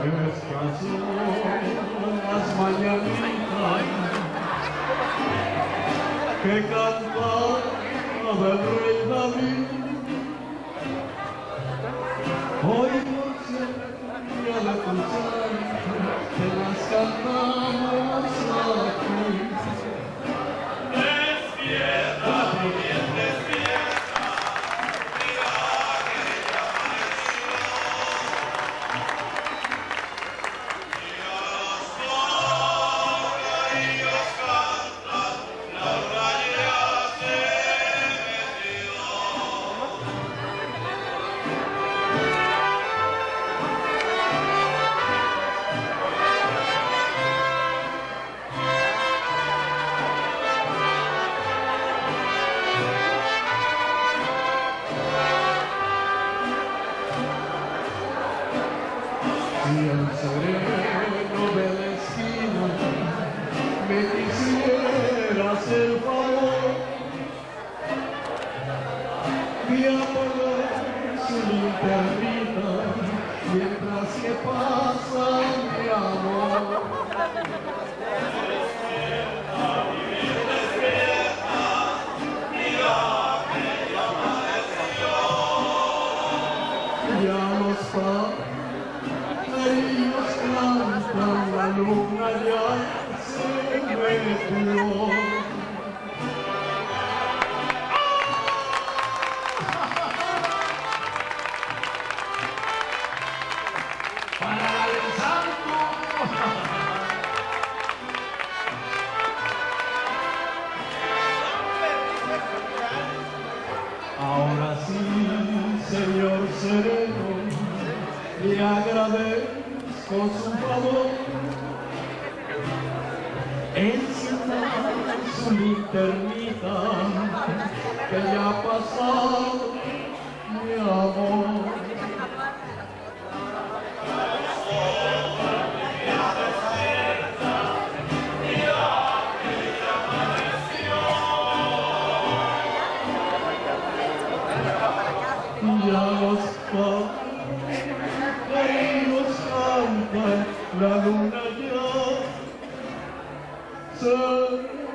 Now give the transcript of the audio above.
Estas son las que cantaba el rey. Si el sereno de la me quisiera hacer favor. De apagar Ahora sí, señor sereno, le agradezco su favor. Encienda su linternita, que ya ha pasado la ospa, reino santa, la luna ya, santa.